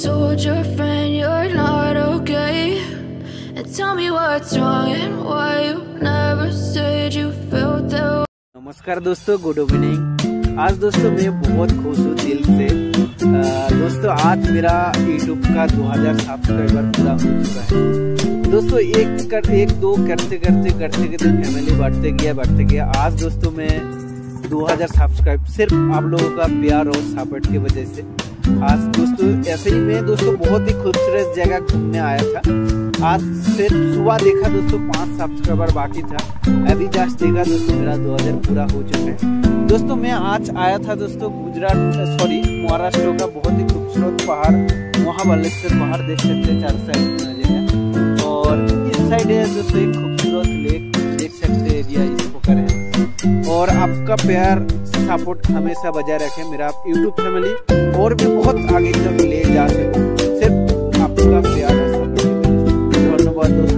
told your friend you're not okay? And tell me what's wrong and why you never said you felt that way. नमस्कार दोस्तों good evening आज दोस्तों मैं बहुत खुश हूँ दिल से। दोस्तों, आज मेरा यूट्यूब का 2000 सब्सक्राइबर पूरा हो चुका है। दोस्तों, एक कर, एक दो करते करते करते करते फैमिली बढ़ते गया बढ़ते गया। आज दोस्तों मैं 2000 सब्सक्राइब सिर्फ़ आप लोगों का प्यार और सपोर्ट की वजह से। आज दोस्तों, ऐसे ही मैं दोस्तों बहुत ही खूबसूरत जगह घूमने आया था। आज सिर्फ़ सुबह देखा दोस्तों, पाँच सब्सक्राइबर बाकी था। अभी जस्ट देखा दोस्तों, मेरा 2000 पूरा हो चुका है। दोस्तों, मैं आज आया था दोस्तों गुजरात सॉरी महाराष्ट्र का बहुत ही खूबसूरत पहाड़, महाबलेश्वर पहाड़ देख सकते चार साइड और इस साइड है दोस्तों, एक खूबसूरत लेक, देख सकते एरिया आपका प्यार, सपोर्ट हमेशा बजाय रखें मेरा आप यूट्यूब फैमिली और भी बहुत आगे तक ले जा सकूँ। सिर्फ़ आपका प्यार धन्यवाद दोस्तों।